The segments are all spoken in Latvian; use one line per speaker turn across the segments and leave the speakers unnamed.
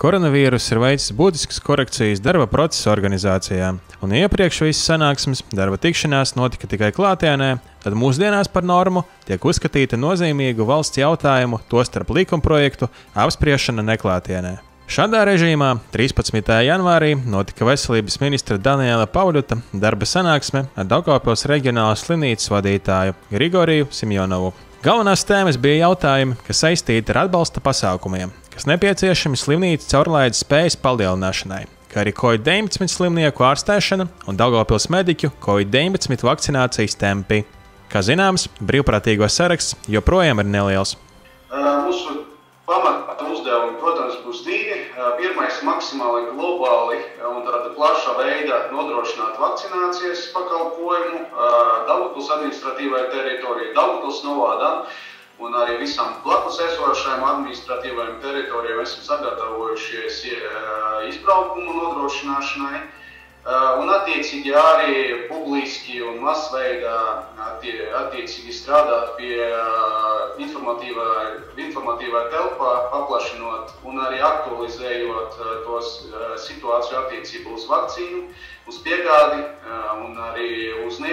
Koronavīrus ir veicis būtiskas korekcijas darba procesa organizācijā, un iepriekš visas sanāksmes darba tikšanās notika tikai klātienē, tad mūsdienās par normu tiek uzskatīta nozīmīgu valsts jautājumu, tostarp likumprojektu, apspriešana neklātienē. Šādā režīmā 13. janvārī notika veselības ministra Daniela Pauļuta darba sanāksme ar Daugopils reģionālās slimnīcas vadītāju Grigoriju Simjonovu. Galvenās tēmas bija jautājumi, kas saistīti ar atbalsta pasākumiem, kas nepieciešami slimnīcas caurlaides spējas palielināšanai, kā arī COVID-19 slimnieku ārstēšana un Daugopils mediķu COVID-19 vakcinācijas tempi. Kā zināms, brīvprātīgo saraksts joprojām ir neliels.
Mūsu pamata uzdevumi, protams, būs divi. Pirmais - maksimāli globāli un tāda plaša veida nodrošināt vakcinācijas pakalpojumu Daugopils administratīvai teritorijai, Daugopils novādām un arī visām blakus esošajām administratīvajām teritorijām esam sagatavojušies izbraukumu nodrošināšanai. Un, attiecīgi, arī publiski un masveidā attie, attiecīgi strādāt pie informatīvā, informatīvā telpā, paplašinot un arī aktualizējot tos situāciju attiecībā uz vakcīnu, uz piegādi un arī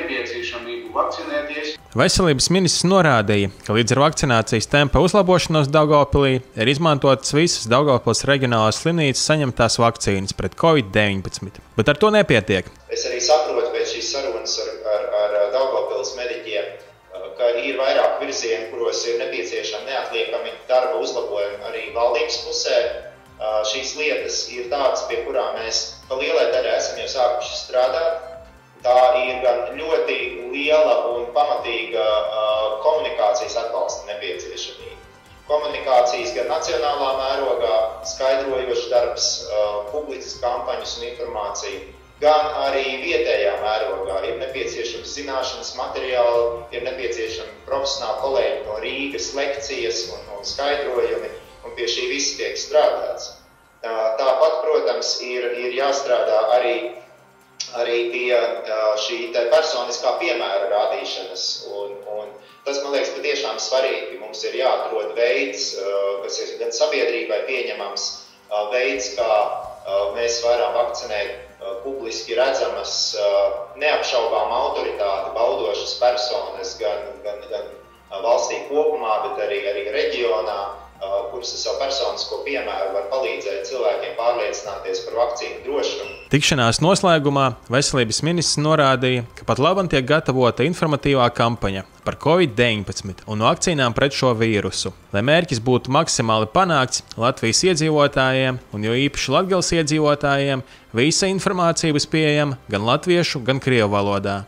nepieciešamību vakcinēties.
Veselības ministrs norādīja, ka līdz ar vakcinācijas tempa uzlabošanos Daugopilī ir izmantotas visas Daugopils reģionālās slimnīcas saņemtās vakcīnas pret covid-19, bet ar to nepietiek.
Es arī saprotu pēc šīs sarunas ar, ar, ar Daugopils mediķiem, ka ir vairāk virzieni, kuros ir nepieciešami neatliekami darba uzlabojumi arī valdības pusē. Šīs lietas ir tādas, pie kurām mēs pa lielai daļai esam jau sākuši strādāt tā ir gan ļoti liela un pamatīga uh, komunikācijas atbalsta nepieciešamība. Komunikācijas gan nacionālā mērogā, skaidrojošs darbs, uh, publiciskas kampaņas un informācija, gan arī vietējā mērogā. Ir nepieciešams zināšanas materiāli, ir nepieciešami profesionāli kolēģi no Rīgas, lekcijas un, un skaidrojumi, un pie šī viss tiek strādāts. Tāpat, protams, ir, ir jāstrādā arī arī pie šī personiskā piemēra rādīšanas. Un, un tas, man liekas, patiešām svarīgi. Mums ir jāatrod veids, kas ir gan sabiedrībai pieņemams, veids, kā mēs varam vakcinēt publiski redzamas, neapšaubām autoritāti baudošas personas gan, gan, gan valstī kopumā, bet arī, arī reģionā kuras ar savu personisko piemēru var palīdzēt cilvēkiem pārliecināties par vakcīnu drošumu.
Tikšanās noslēgumā veselības ministrs norādīja, ka pat labam tiek gatavota informatīvā kampaņa par covid-19 un vakcīnām pret šo vīrusu, lai mērķis būtu maksimāli panākts Latvijas iedzīvotājiem un jo īpaši Latvijas iedzīvotājiem visa informācija būs pieejama gan latviešu, gan krievu valodā.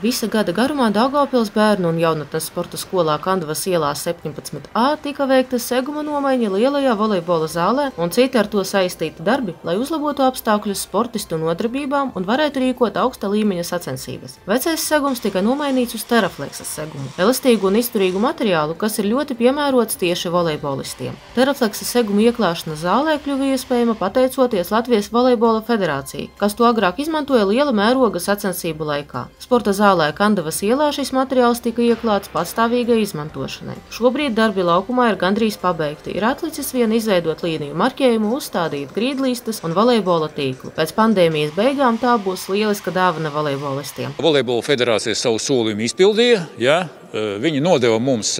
Visa gada garumā Daugavpils bērnu un jaunatnes sporta skolā Kandavas ielā 17a tika veikta seguma nomaiņa lielajā volejbola zālē un citi ar to saistīti darbi, lai uzlabotu apstākļus sportistu nodarbībām un varētu rīkot augsta līmeņa sacensības. Vecais segums tika nomainīts uz terafleksas segumu, elastīgu un izturīgu materiālu, kas ir ļoti piemērots tieši volejbolistiem. Terafleksas seguma ieklāšana zālē kļuva iespējama pateicoties Latvijas volejbola federācijai, kas to agrāk izmantoja liela mēroga sacensību laikā. Sporta zālē Zālē Kandavas ielā šis materiāls tika ieklāts patstāvīgai izmantošanai. Šobrīd darbi laukumā ir gandrīz pabeigti. Ir atlicis vien izveidot līniju marķējumu, uzstādīt grīdlīstas un volejbola tīklu. Pēc pandēmijas beigām tā būs lieliska dāvana volejbolistiem.
Volejbola federācija savu solījumu izpildīja. Ja? Viņi nodeva mums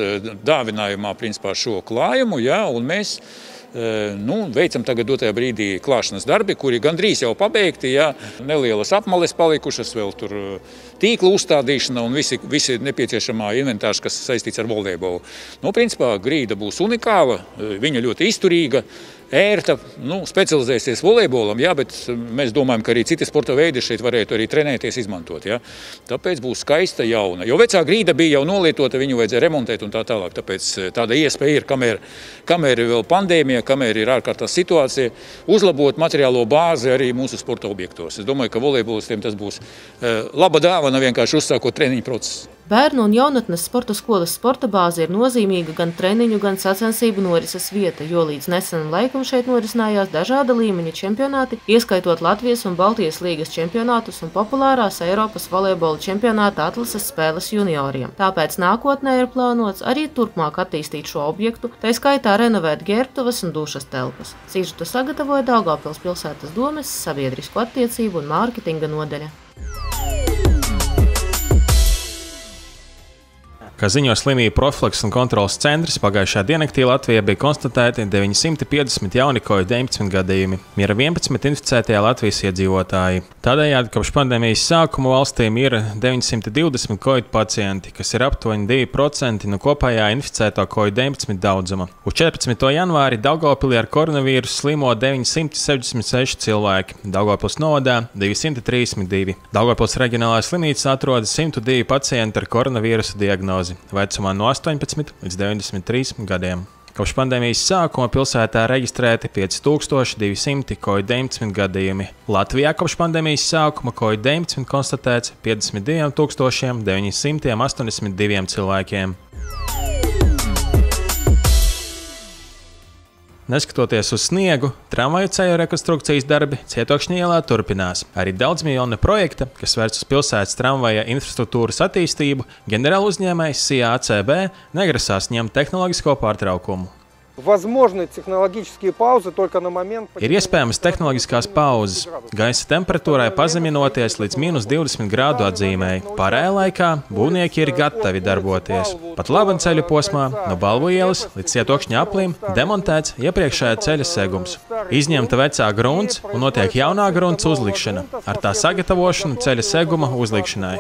dāvinājumā principā, šo klājumu, ja? un mēs Nu, veicam tagad dotajā brīdī klāšanas darbi, kuri gandrīz jau pabeigti. Jā, nelielas apmales palikušas, vēl tur tīkla uzstādīšana un visi, visi nepieciešamā inventārs, kas saistīts ar volejbolu. Nu, principā grīda būs unikāla, viņa ļoti izturīga ērta, nu, specializēsies volejbolam, jā, bet mēs domājam, ka arī citi sporta veidi šeit varētu arī trenēties, izmantot. Jā. Tāpēc būs skaista jauna. Jo vecā grīda bija jau nolietota, viņu vajadzēja remontēt un tā tālāk. Tāpēc eh, tāda iespēja ir, kamēr, kamēr ir vēl pandēmija, kamēr ir ārkārtās situācija, uzlabot materiālo bāzi arī mūsu sporta objektos. Es domāju, ka volejbolistiem tas būs eh, laba dāvana vienkārši uzsākot treniņu procesu.
Bērnu un jaunatnes sporta skolas sporta bāze ir nozīmīga gan treniņu, gan sacensību norises vieta, jo līdz nesenam laikam šeit norisinājās dažāda līmeņa čempionāti, ieskaitot Latvijas un Baltijas līgas čempionātus un populārās Eiropas volejbola čempionāta atlases spēles junioriem. Tāpēc nākotnē ir plānots arī turpmāk attīstīt šo objektu, tā skaitā renovēt ģērbtuves un dušas telpas. Sižetu sagatavoja Daugavpils pilsētas domes sabiedrisko attiecību un mārketinga nodeļa.
Kā ziņo slimību profilaks un kontrolas centrs, pagājušā diennaktī Latvijā bija konstatēti 950 jauni COVID-19 gadījumi, miera 11 inficētie Latvijas iedzīvotāji. Tādējādi kopš pandēmijas sākuma valstīm ir 920 COVID pacienti, kas ir aptuveni 2% no kopējā inficēto COVID-19 daudzuma. Uz 14. janvāri Daugopilī ar koronavīrusu slimo 966 cilvēki, Daugopils novadā 232. Daugopils reģionālā slimnīca atrodas 102 pacienti ar koronavīrusa diagnozi bāzi vecumā no 18 līdz 93 gadiem. Kopš pandēmijas sākuma pilsētā reģistrēti 5200 COVID-19 gadījumi. Latvijā kopš pandēmijas sākuma COVID-19 konstatēts 52 982 cilvēkiem. Neskatoties uz sniegu, tramvaju ceļu rekonstrukcijas darbi Cietokšņa ielā turpinās. Arī daudz miljonu projekta, kas vērsts uz pilsētas tramvaja infrastruktūras attīstību, ģenerāla uzņēmējs CIA ACB negrasās ņemt tehnoloģisko pārtraukumu. Ir iespējamas tehnoloģiskās pauzes. Gaisa temperatūrai pazeminoties līdz minus 20 grādu atzīmēji. Pārējā laikā būvnieki ir gatavi darboties. Pat labi ceļu posmā no Balvu ielas līdz cietokšņa aplim demontēts iepriekšējā ceļa segums. Izņemta vecā grunts un notiek jaunā grunts uzlikšana ar tā sagatavošanu ceļa seguma uzlikšanai.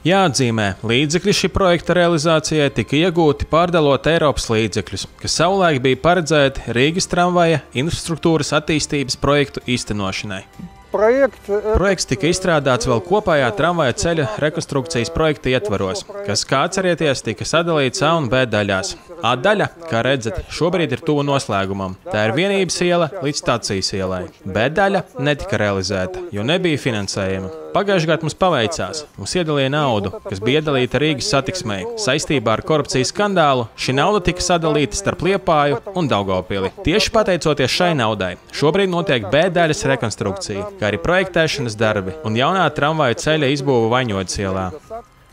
Jāatzīmē, līdzekļi šī projekta realizācijai tika iegūti pārdalot Eiropas līdzekļus, kas savulaik bija paredzēti Rīgas tramvaja infrastruktūras attīstības projektu īstenošanai. Projekt, Projekts tika izstrādāts vēl kopējā tramvaja ceļa rekonstrukcijas projekta ietvaros, kas, kā atcerieties, tika sadalīts A un B daļās. A daļa, kā redzat, šobrīd ir tuvu noslēgumam. Tā ir vienības iela līdz stācijas ielai. B daļa netika realizēta, jo nebija finansējuma. Pagājušajā gadā mums paveicās. Mums iedalīja naudu, kas bija iedalīta Rīgas satiksmei. Saistībā ar korupcijas skandālu šī nauda tika sadalīta starp Liepāju un Daugopili. Tieši pateicoties šai naudai, šobrīd notiek B daļas rekonstrukcija, kā arī projektēšanas darbi un jaunā tramvaju ceļa izbūve Vaņodas ielā.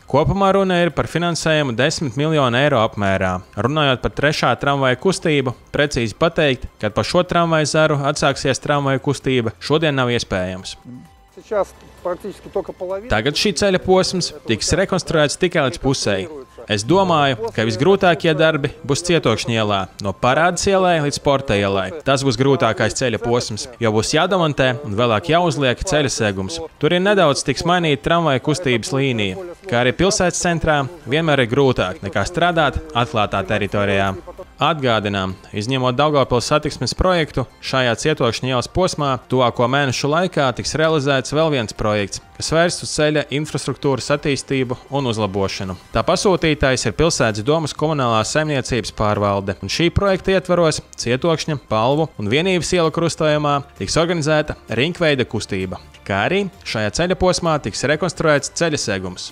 Kopumā runa ir par finansējumu 10 miljonu eiro apmērā. Runājot par trešā tramvaja kustību, precīzi pateikt, kad pa šo tramvaju zaru atsāksies tramvaju kustība, šodien nav iespējams. Tagad šī ceļa posms tiks rekonstruēts tikai līdz pusēji. Es domāju, ka visgrūtākie darbi būs cietokšņa ielā, no parādas ielai līdz sporta ielai. Tas būs grūtākais ceļa posms, jo būs jādemontē un vēlāk jāuzliek ceļa segums. Tur ir nedaudz tiks mainīta tramvaja kustības līnija, kā arī pilsētas centrā vienmēr ir grūtāk nekā strādāt atklātā teritorijā. Atgādinām, izņemot Daugopils satiksmes projektu, šajā cietokšņa ielas posmā tuvāko mēnešu laikā tiks realizēts vēl viens projekts, kas vērsts uz ceļa infrastruktūras attīstību un uzlabošanu. Tā pasūtītājs ir pilsētas domas komunālā saimniecības pārvalde, un šī projekta ietvaros cietokšņa, palvu un vienības ielu krustojumā tiks organizēta rinkveida kustība, kā arī šajā ceļa posmā tiks rekonstruēts ceļa segums.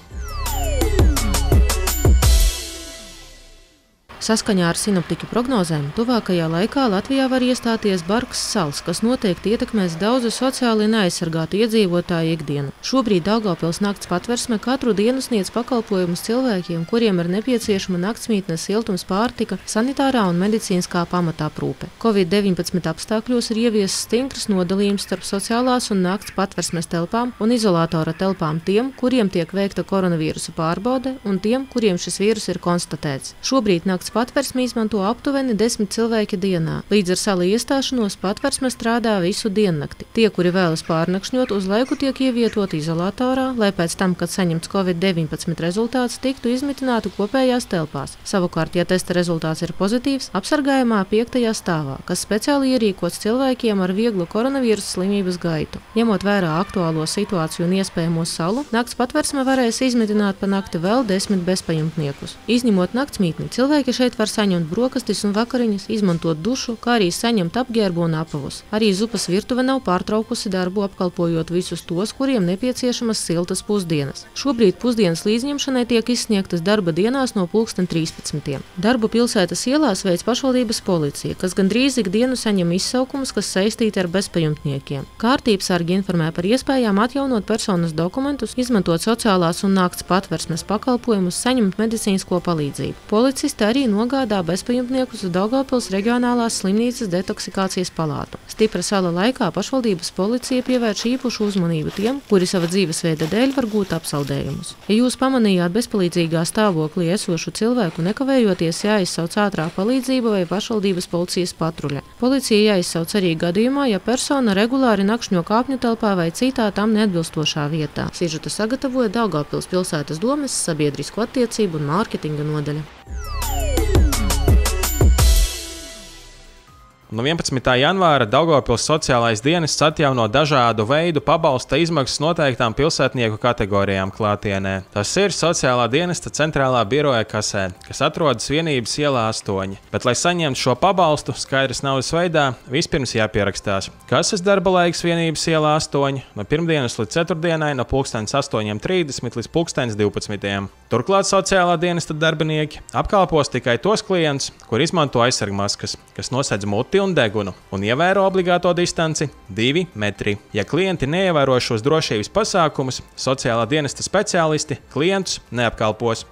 Saskaņā ar sinoptiķu prognozēm, tuvākajā laikā Latvijā var iestāties bargs sals, kas noteikti ietekmēs daudzu sociāli neaizsargātu iedzīvotāju ikdienu. Šobrīd Daugavpils nakts patversme katru dienu sniedz pakalpojumus cilvēkiem, kuriem ir nepieciešama naktsmītnes, siltums, pārtika, sanitārā un medicīniskā pamatāprūpe. Covid-19 apstākļos ir ieviesis stingrs nodalījums starp sociālās un nakts patversmes telpām un izolatora telpām tiem, kuriem tiek veikta koronavīrusa pārbaude un tiem, kuriem šis vīrus ir konstatēts. Šobrīd nakts patversmi izmanto aptuveni 10 cilvēki dienā. Līdz ar salu iestāšanos patversme strādā visu diennakti. Tie, kuri vēlas pārnakšņot, uz laiku tiek ievietoti izolatorā, lai pēc tam, kad saņemts Covid-19 rezultāts, tiktu izmitināti kopējās telpās. Savukārt, ja testa rezultāts ir pozitīvs, apsargājumā piektajā stāvā, kas speciāli ierīkots cilvēkiem ar vieglu koronavīrusa slimības gaitu. Ņemot vērā aktuālo situāciju un iespējamo salu, nakts patversme varēs izmitināt pa nakti vēl desmit bezpajumtniekus. Izņemot naktsmītni, cilvēki šeit šeit var saņemt brokastis un vakariņas, izmantot dušu, kā arī saņemt apģērbu un apavus. Arī zupas virtuve nav pārtraukusi darbu, apkalpojot visus tos, kuriem nepieciešamas siltas pusdienas. Šobrīd pusdienas līdzņemšanai tiek izsniegtas darba dienās no 2013. Darbu pilsētas ielās veids pašvaldības policija, kas gandrīz ikdienu saņem izsaukumus, kas saistīti ar bezpajumtniekiem. Kārtības sargi informē par iespējām atjaunot personas dokumentus, izmantot sociālās un nakts patversmes pakalpojumus, saņemt medicīnisko palīdzību. Policisti arī nogādā bezpajumtniekus uz Daugavpils reģionālās slimnīcas detoksikācijas palātu. Stipra sala laikā pašvaldības policija pievērš īpašu uzmanību tiem, kuri sava dzīvesveida dēļ var gūt apsaldējumus. Ja jūs pamanījāt bezpalīdzīgā stāvoklī esošu cilvēku, nekavējoties jāizsauc ātrā palīdzība vai pašvaldības policijas patruļa. Policija jāizsauc arī gadījumā, ja persona regulāri nakšņo kāpņu telpā vai citā tam neatbilstošā vietā. Sižuta sagatavoja Daugavpils pilsētas domes sabiedrisko attiecību un mārketinga nodaļa.
No 11. janvāra Daugopils sociālais dienests atjauno dažādu veidu pabalsta izmaksas noteiktām pilsētnieku kategorijām klātienē. Tas ir sociālā dienesta centrālā biroja kasē, kas atrodas vienības ielā 8. Bet, lai saņemtu šo pabalstu skaidrs naudas veidā, vispirms jāpierakstās. Kases darba laiks vienības ielā 8 no pirmdienas līdz ceturtdienai no 8.30 līdz 12. Turklāt sociālā dienesta darbinieki apkalpos tikai tos klientus, kur izmanto aizsargmaskas, kas nosedz muti un degunu un ievēro obligāto distanci - 2 metri. Ja klienti neievēro šos drošības pasākumus, sociālā dienesta speciālisti klientus neapkalpos.